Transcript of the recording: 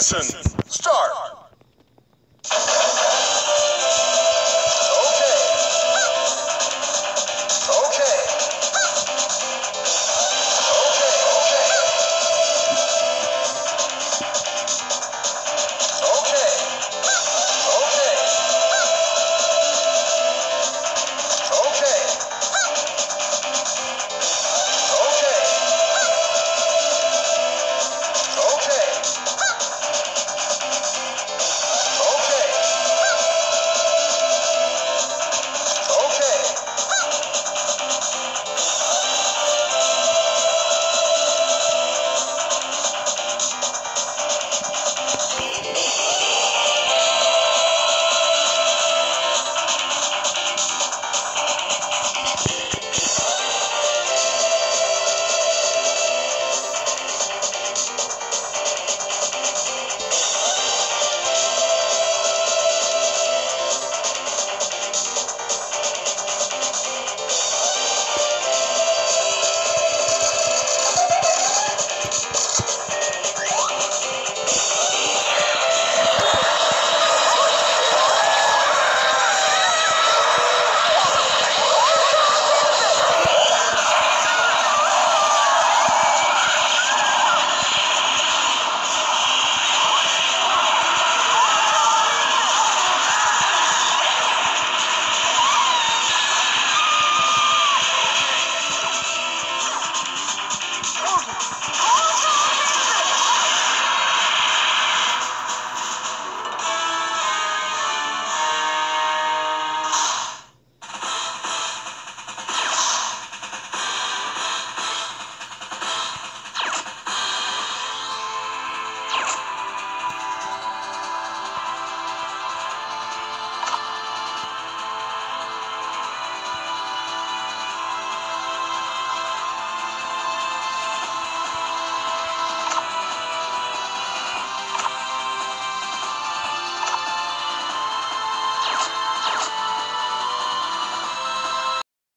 Listen. Start.